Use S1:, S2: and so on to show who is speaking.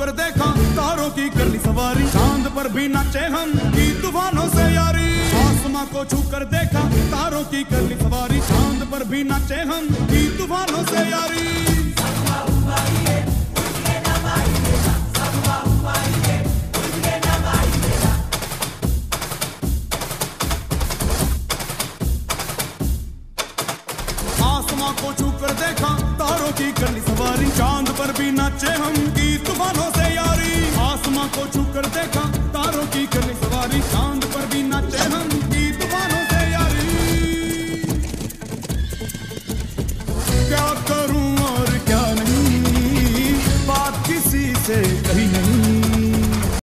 S1: आसमां को छू कर देखा, तारों की कर ली सवारी। चाँद पर भी नाचे हम, की तूफानों से यारी। आसमां को छू कर देखा, तारों की कर ली सवारी। चाँद पर भी नाचे हम, की तूफानों से यारी। आसमां को छू कर देखा देखा, तारों की करनी सवारी, चाँद पर भी नाचे हम की तूफानों से यारी। क्या करूँ और क्या नहीं, बात किसी से कही नहीं।